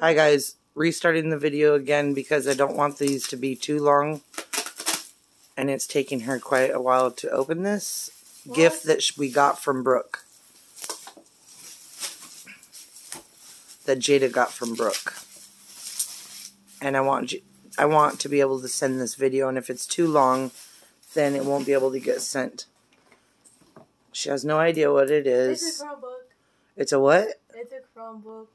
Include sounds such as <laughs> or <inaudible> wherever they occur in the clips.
Hi guys, restarting the video again because I don't want these to be too long. And it's taking her quite a while to open this gift that we got from Brooke. That Jada got from Brooke. And I want I want to be able to send this video and if it's too long, then it won't be able to get sent. She has no idea what it It's a Chromebook. It's a what? It's a Chromebook.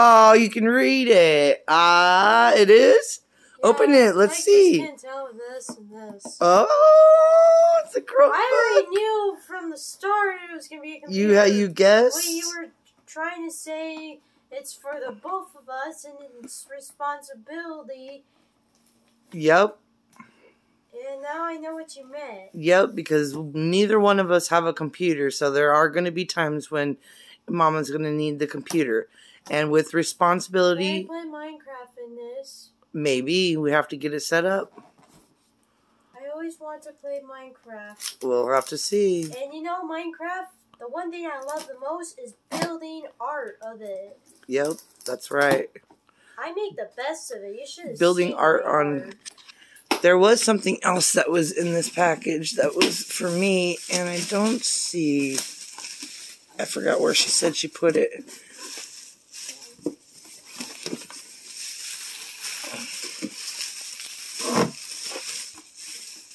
Oh, you can read it. Ah, it is? Open it. Let's I see. can't tell this and this. Oh, it's a Chromebook. I already knew from the start it was gonna be a computer. You uh, you guessed? Well, you were trying to say it's for the both of us and it's responsibility, Yep. and now I know what you meant. Yep, because neither one of us have a computer, so there are going to be times when Mama's going to need the computer. And with Can I responsibility, play Minecraft in this? maybe we have to get it set up. I always want to play Minecraft. We'll have to see. And you know, Minecraft, the one thing I love the most is building art of it. Yep, that's right. I make the best of it. You should Building art on- art. There was something else that was in this package that was for me, and I don't see. I forgot where she said she put it.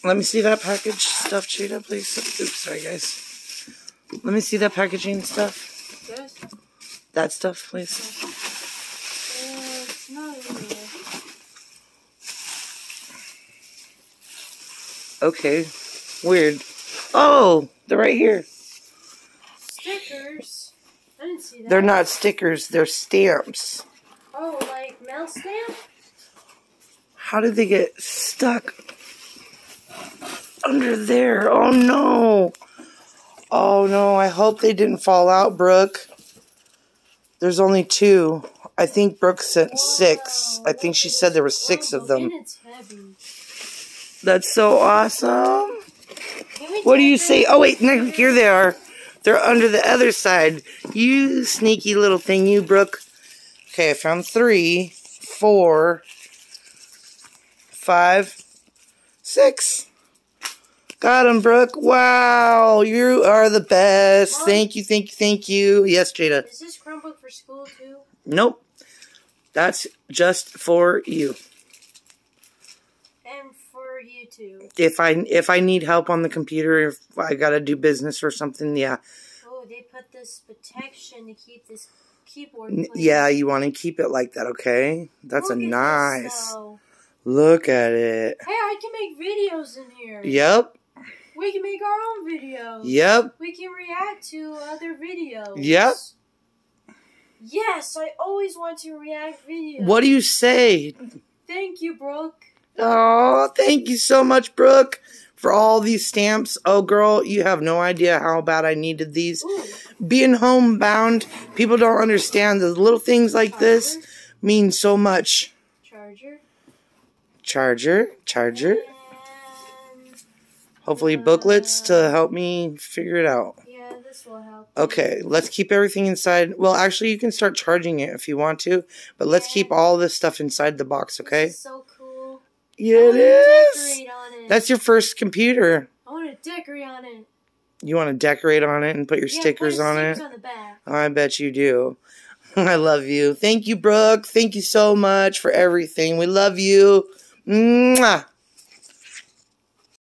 Let me see that package stuff, Cheetah, please. Oops, sorry, guys. Let me see that packaging stuff. Yes. That stuff, please. Uh, it's not in here. Okay. Weird. Oh, they're right here. Stickers. I didn't see that. They're not stickers, they're stamps. Oh, like mail stamp? How did they get stuck under there? Oh no. Oh no, I hope they didn't fall out, Brooke. There's only two. I think Brooke sent six. I think she said there were six of them. That's so awesome. What do you say? Oh wait, here they are. They're under the other side. You sneaky little thing, you Brooke. Okay, I found three, four, five, six. Got him, Brooke. Wow, you are the best. Mom? Thank you, thank you, thank you. Yes, Jada. Is this Chromebook for school too? Nope. That's just for you. And for you too. If I if I need help on the computer, if I gotta do business or something, yeah, Oh, they put this protection to keep this keyboard clean. Yeah, you want to keep it like that, okay? That's Look a nice. Look at it. Hey, I can make videos in here. Yep. We can make our own videos. Yep. We can react to other videos. Yep. Yes, I always want to react videos. What do you say? Thank you, Brooke. Oh, thank you so much, Brooke, for all these stamps. Oh, girl, you have no idea how bad I needed these. Ooh, Being homebound, people don't understand the little things like this uh-huh. mean so much. Charger. Charger. Hopefully, booklets to help me figure it out. yeah, this will help. Okay, let's keep everything inside. Well, actually, you can start charging it if you want to, but let's keep all this stuff inside the box, okay? So cool. Yeah, it is. It. That's your first computer. I want to decorate on it. You want to decorate on it and put your Yeah, stickers put on it? on the back. I bet you do. <laughs> I love you. Thank you, Brooke. Thank you so much for everything. We love you. 嗯，啊。